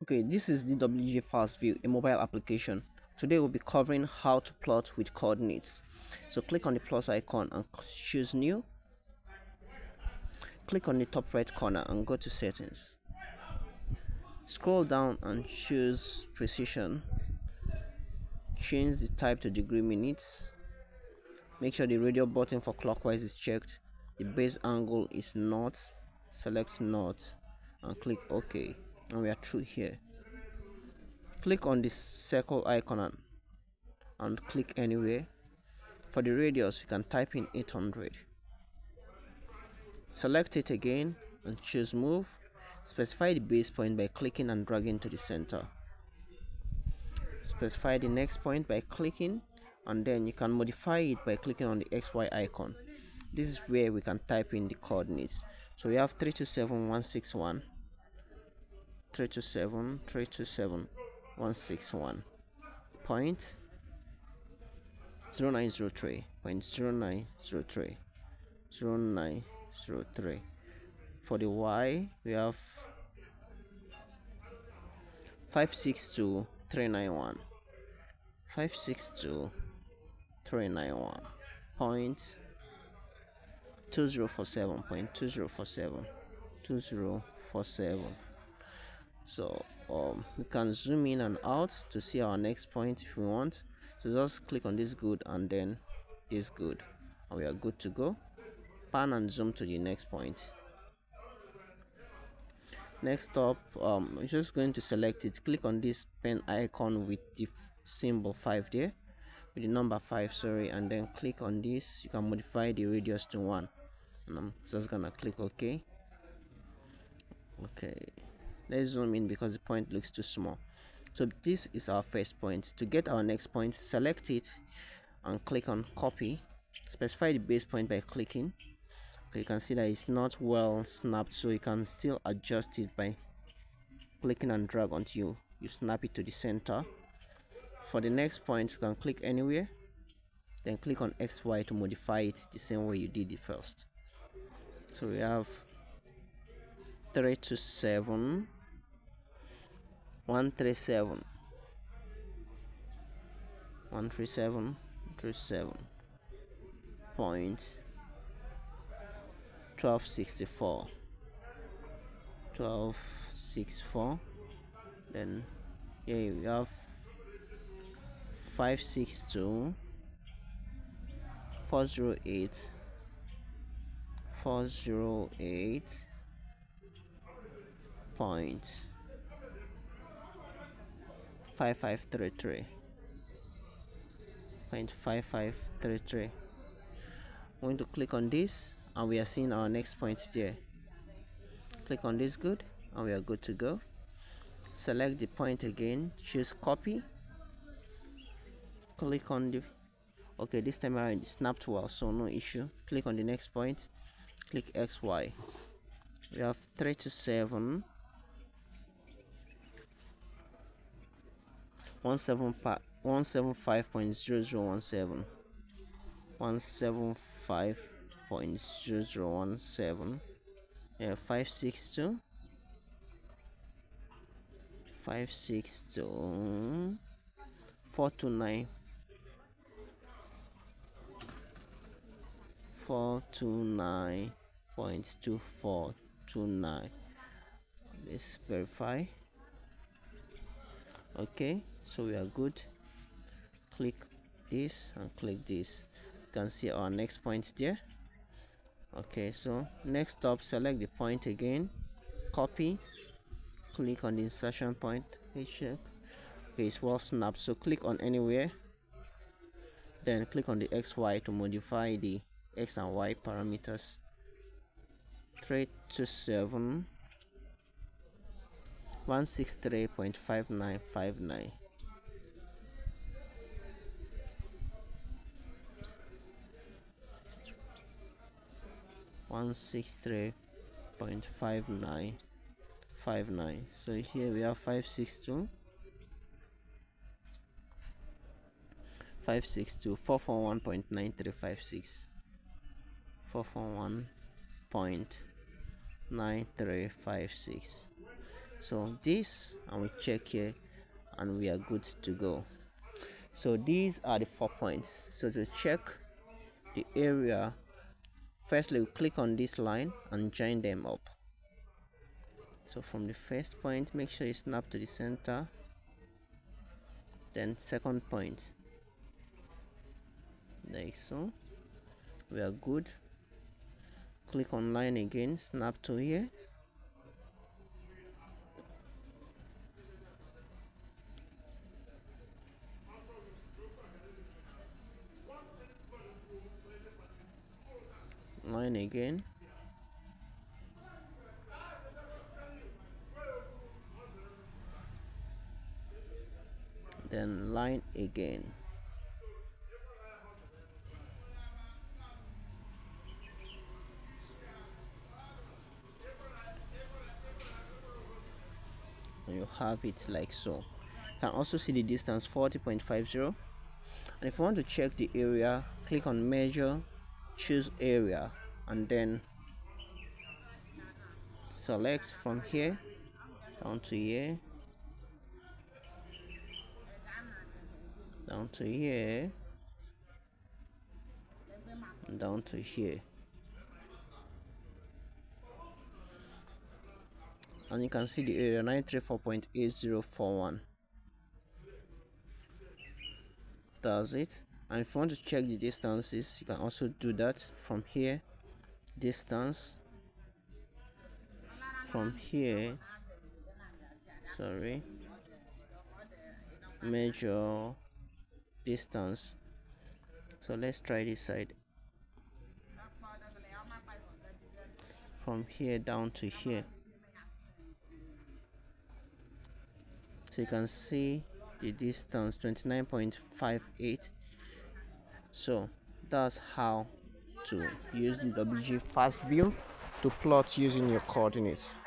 Okay, this is the DWG Fast View, a mobile application. Today we'll be covering how to plot with coordinates. So click on the plus icon and choose new. Click on the top right corner and go to settings. Scroll down and choose precision. Change the type to degree minutes. Make sure the radio button for clockwise is checked. The base angle is not. Select not and click OK and we are through here. Click on this circle icon and, click anywhere. For the radius you can type in 800 select it again and choose move. Specify the base point by clicking and dragging to the center. Specify the next point by clicking and then you can modify it by clicking on the xy icon. This is where we can type in the coordinates. So we have 327161 327 327 161 point 0903 point 0903 0903 for the y we have 562 391 562 391 point 2047 point 2047 2047 so um, we can zoom in and out to see our next point if we want. So just click on this good and then this good. And we are good to go. Pan and zoom to the next point. Next up um, i'm just going to select it. Click on this pen icon with the symbol 5 there with the number 5 sorry and then click on this. You can modify the radius to 1 and i'm just gonna click ok okay let's zoom in because the point looks too small. So this is our first point. To get our next point select it and click on copy. Specify the base point by clicking. Okay you can see that it's not well snapped so you can still adjust it by clicking and drag until you, you snap it to the center. For the next point you can click anywhere then click on xy to modify it the same way you did it first. So we have 3 to 7 137 137 37 point. 1264 1264 then here we have 562 408 408 point 5533 0.5533 I'm going to click on this and we are seeing our next point there. Click on this good and we are good to go. Select the point again choose copy. Click on the okay this time around it snapped well so no issue. Click on the next point click xy we have 3 to 7 175.0017 175.0017 yeah 562 562 429 429.2429 let's verify. Okay so we are good. Click this and click this. You can see our next point there. Okay so next up select the point again. Copy. Click on the insertion point. Check. Okay it's well snapped. So click on anywhere. Then click on the xy to modify the x and y parameters. 3 to 7 163.5959 163.5959 so here we have 562 562 441.9356 441.9356 so this and we check here and we are good to go. So these are the four points. So to check the area firstly we click on this line and join them up. So from the first point make sure you snap to the center. Then second point. Like so. We are good. Click on line again snap to here again. Then line again. And you have it like so. You can also see the distance 40.50 and if you want to check the area click on measure choose area and then select from here down to here down to here down to here. And you can see the area 934.8041 does it. And if you want to check the distances you can also do that from here distance from here sorry measure distance. So let's try this side. From here down to here. So you can see the distance 29.58 so that's how to use the DWG fast view to plot using your coordinates